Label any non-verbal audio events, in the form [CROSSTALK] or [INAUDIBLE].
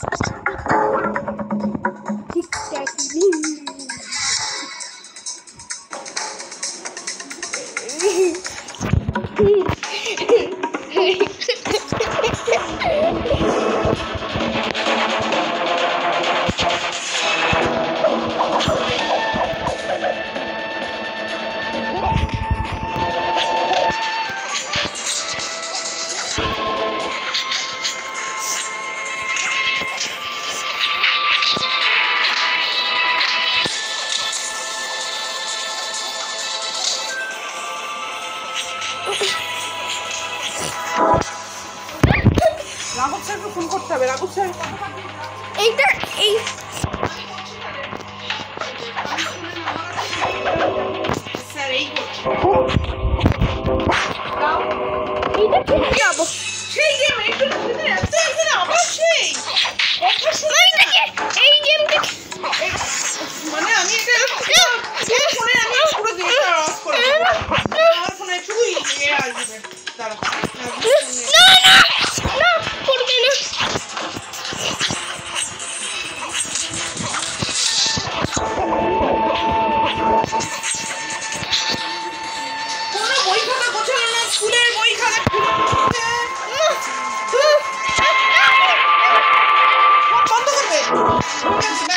next [LAUGHS] question. রাঘব স্যারকে ফোন করতে হবে রাঘব স্যার। এইটা এই স্যার এই এইটা ঠিক যাব সেই গেম একটু এত ইয়ে আসবে দাঁড়া না না না করবে না কোনো বই খাতা গোছানো না স্কুলের বই খাতা খুলে সব বন্ধ করবে ঠিক আছে,